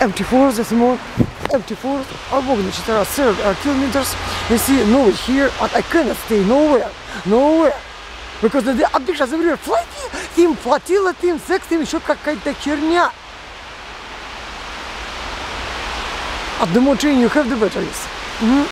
MT4 this morning. MT4. are walking to uh, third uh, kilometers. You see, nowhere here, and I cannot stay nowhere, nowhere. Because the objects everywhere. Флоти, тим флотила, тим секс, тим еще какая-то херня. At the more training you have, the better is. Mhm.